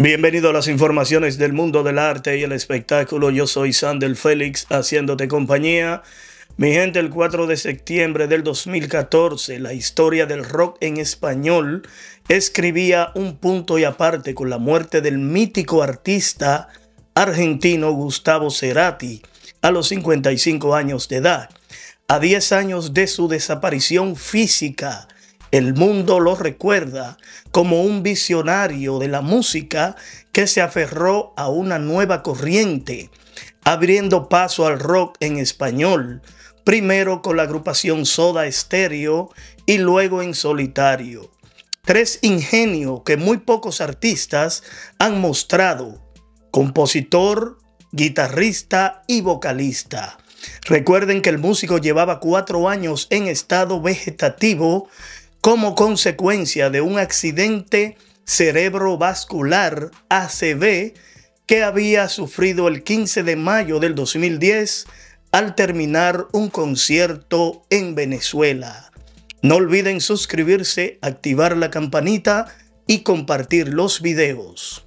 Bienvenido a las informaciones del mundo del arte y el espectáculo. Yo soy Sandel Félix haciéndote compañía. Mi gente, el 4 de septiembre del 2014, la historia del rock en español escribía un punto y aparte con la muerte del mítico artista argentino Gustavo Cerati a los 55 años de edad. A 10 años de su desaparición física, el mundo lo recuerda como un visionario de la música que se aferró a una nueva corriente, abriendo paso al rock en español, primero con la agrupación Soda Stereo y luego en solitario. Tres ingenios que muy pocos artistas han mostrado, compositor, guitarrista y vocalista. Recuerden que el músico llevaba cuatro años en estado vegetativo como consecuencia de un accidente cerebrovascular ACV que había sufrido el 15 de mayo del 2010 al terminar un concierto en Venezuela. No olviden suscribirse, activar la campanita y compartir los videos.